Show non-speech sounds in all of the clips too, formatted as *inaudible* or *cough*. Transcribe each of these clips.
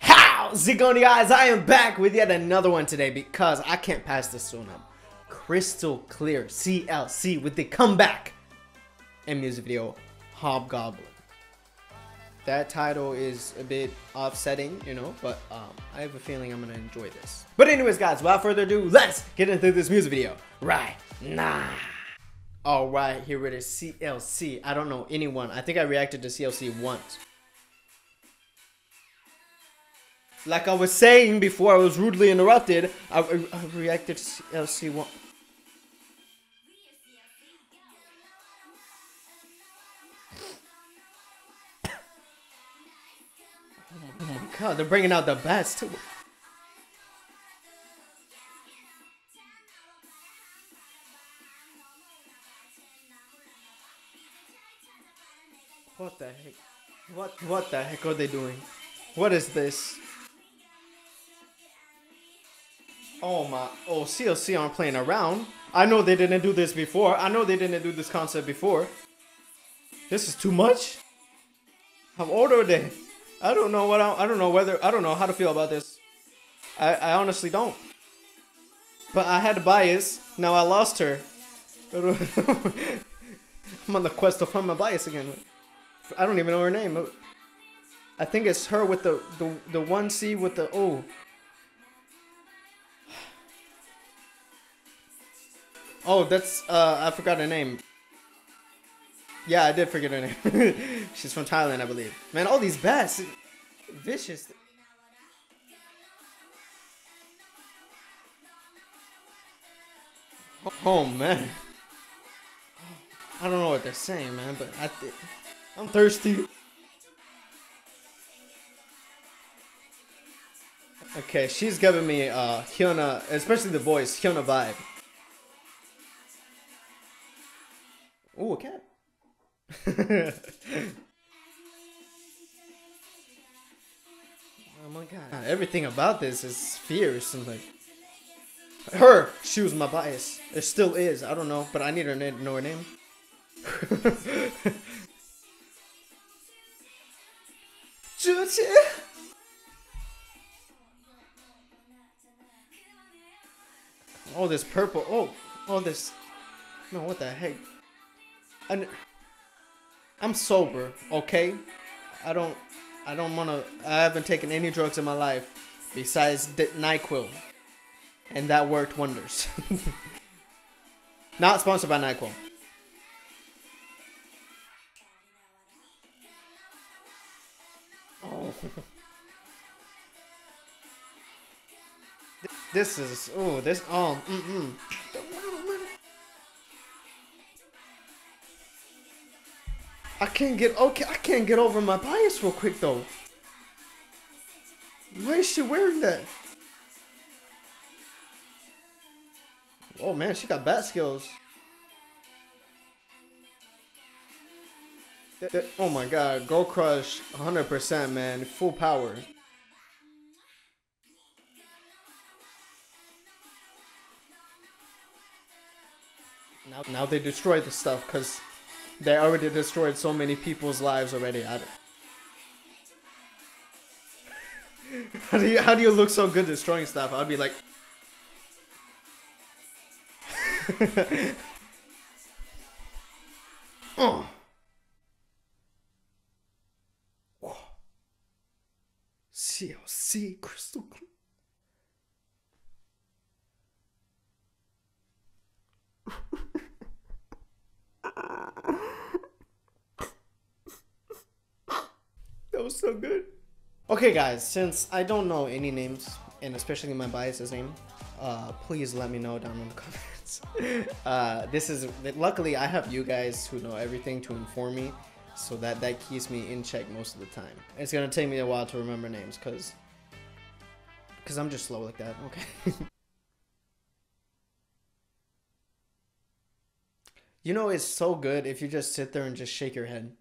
How's it going, guys? I am back with yet another one today because I can't pass this one up. Crystal Clear CLC with the comeback and music video Hobgoblin. That title is a bit offsetting, you know, but um, I have a feeling I'm gonna enjoy this. But anyways, guys, without further ado, let's get into this music video right now. All right, here it is, CLC. I don't know anyone. I think I reacted to CLC once. Like I was saying before I was rudely interrupted, I, I, I reacted to CLC once. *laughs* Oh my god, they're bringing out the best. What the heck? What what the heck are they doing? What is this? Oh my oh CLC aren't playing around. I know they didn't do this before. I know they didn't do this concept before. This is too much. How old are they? I don't know what I, I don't know whether I don't know how to feel about this. I, I honestly don't. But I had a bias. Now I lost her. *laughs* I'm on the quest to find my bias again. I don't even know her name. I think it's her with the the, the one C with the O. Oh, that's uh I forgot her name. Yeah, I did forget her name. *laughs* She's from Thailand, I believe. Man, all these bats, vicious. Oh man, I don't know what they're saying, man, but I, I'm thirsty. Okay, she's giving me uh Hyuna, especially the voice, Hyuna vibe. Ooh, a cat. *laughs* oh my god. Everything about this is fierce and like her, she was my bias. It still is. I don't know, but I need her to know her name. *laughs* Oh, this purple. Oh, oh, this. No, what the heck? I, I'm sober, okay? I don't, I don't wanna. I haven't taken any drugs in my life besides Nyquil, and that worked wonders. *laughs* Not sponsored by Nyquil. This is oh this oh mm mm. I can't get okay. I can't get over my bias real quick though. Why is she wearing that? Oh man, she got bat skills. Oh my god, Go Crush 100% man, full power. Now, now they destroy the stuff because they already destroyed so many people's lives already. I *laughs* how do you how do you look so good destroying stuff? I'd be like, *laughs* CLC crystal clear. That was so good. Okay, guys, since I don't know any names, and especially my bias's name, uh, please let me know down in the *laughs* comments. uh, this is luckily I have you guys who know everything to inform me, so that that keeps me in check most of the time. It's gonna take me a while to remember names, cause, cause I'm just slow like that. Okay. *laughs* you know, it's so good if you just sit there and just shake your head.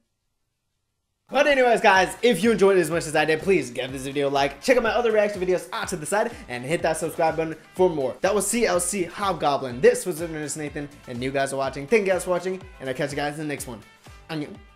But anyways, guys, if you enjoyed it as much as I did, please give this video a like. Check out my other reaction videos out to the side and hit that subscribe button for more. That was CLC Hobgoblin. This was Internets Nathan, and you guys are watching. Thank you guys for watching, and I'll catch you guys in the next one. Annyeong.